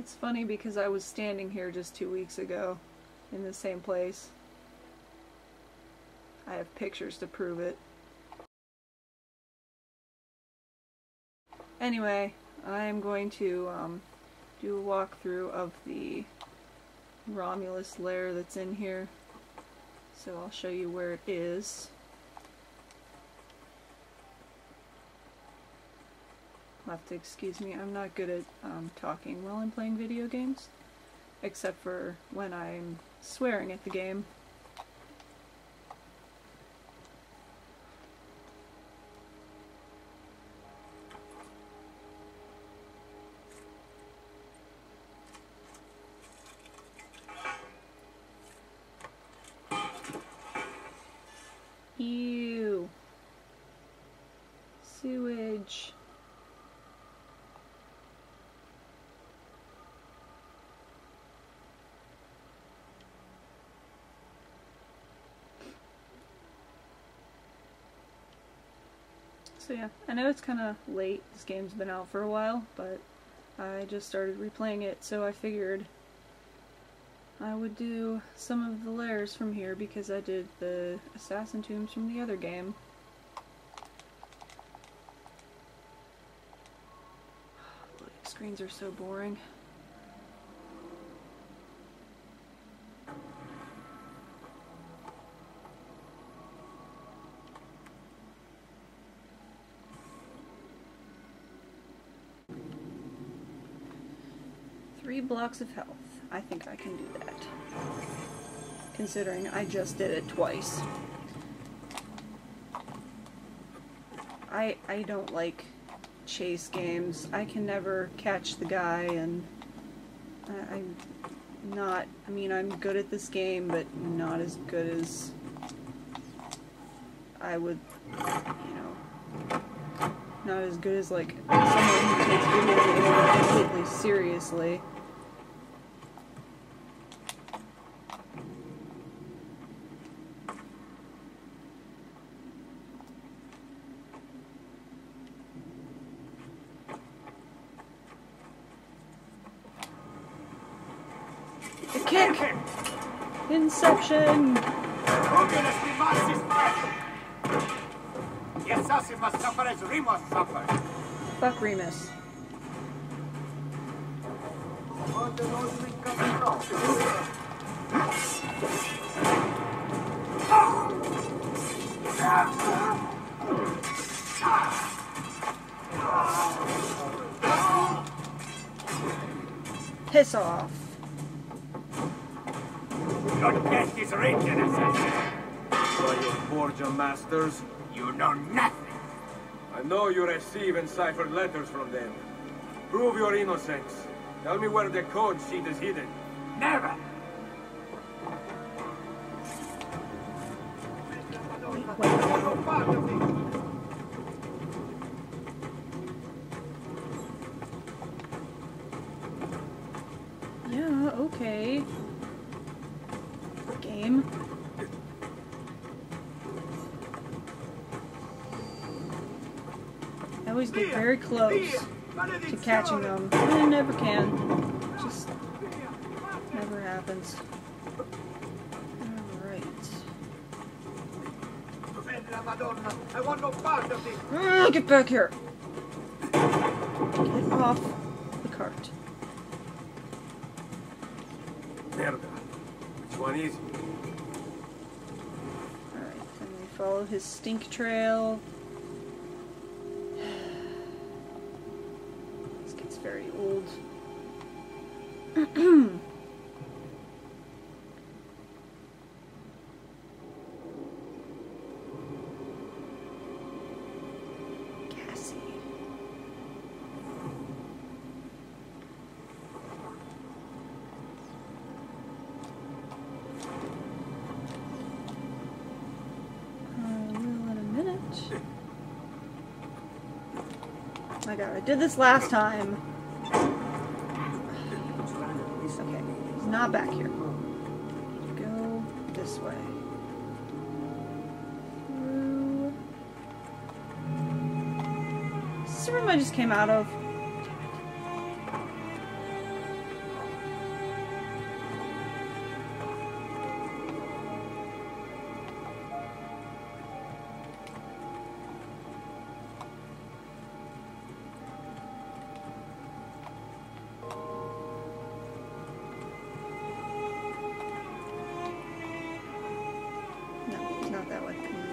It's funny because I was standing here just two weeks ago in the same place. I have pictures to prove it. Anyway, I am going to um, do a walkthrough of the Romulus lair that's in here. So I'll show you where it is. Have to excuse me, I'm not good at um, talking while I'm playing video games. Except for when I'm swearing at the game. So yeah, I know it's kind of late. This game's been out for a while, but I just started replaying it, so I figured I would do some of the lairs from here because I did the assassin tombs from the other game. Loading screens are so boring. Three blocks of health. I think I can do that. Considering I just did it twice. I I don't like chase games. I can never catch the guy and I, I'm not I mean I'm good at this game but not as good as I would you know not as good as like someone who takes video games completely seriously. The kick! Inception! The assassin must suffer as Remus suffered. Fuck Remus. Piss off. Your death is written, assassin. By your Borgia masters? You know nothing. I know you receive enciphered letters from them. Prove your innocence. Tell me where the code sheet is hidden. Never. Yeah, okay. Game. I always get very close to catching them. and I never can. Just never happens. Alright. I want no part of this. Ah, get back here! Get off the cart. Merda. Which one is it? Alright, then we follow his stink trail. This gets very old. Uh, My god, I did this last time. Okay, he's not back here. Go this way. Through. Is this room I just came out of?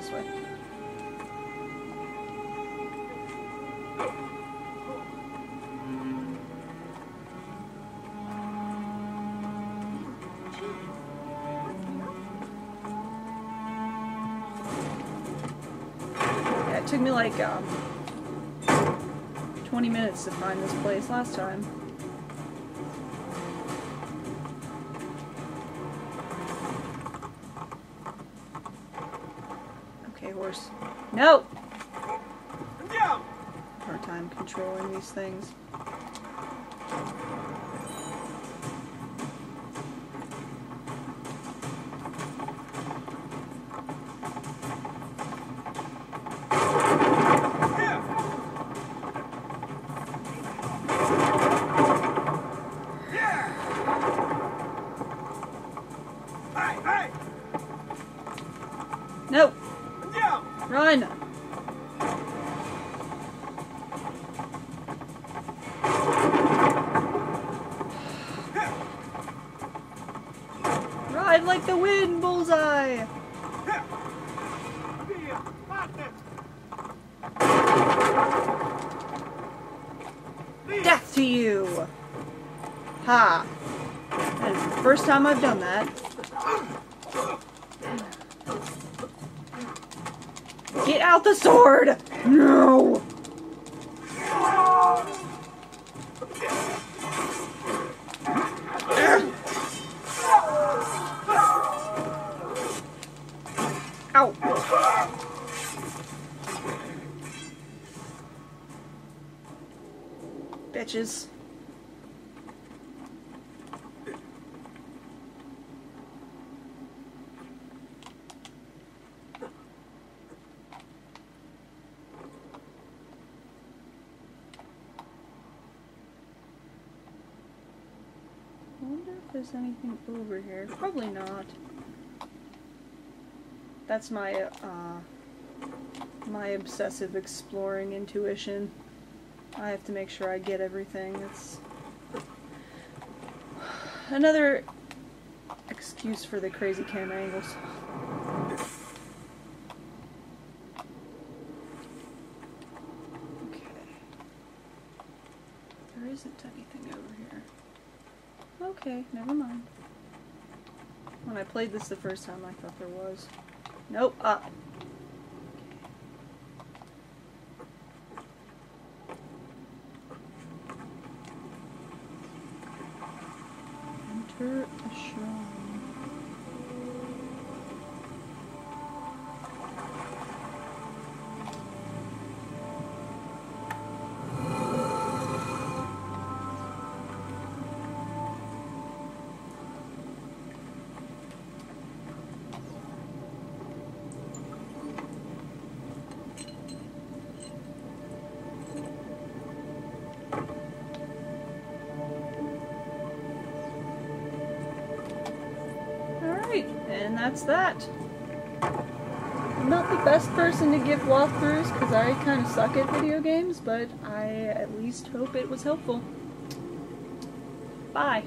this way. Yeah, it took me like um, 20 minutes to find this place last time. No! Hard time controlling these things. Like the wind, bullseye! Death to you! Ha! That is the first time I've done that. Get out the sword! No! Ow! Bitches. I wonder if there's anything over here. Probably not. That's my, uh, my obsessive exploring intuition. I have to make sure I get everything. It's another excuse for the crazy camera angles. Okay. There isn't anything over here. Okay, never mind. When I played this the first time, I thought there was. Nope, up. Enter a shrine. Alright, and that's that. I'm not the best person to give walkthroughs because I kind of suck at video games, but I at least hope it was helpful. Bye.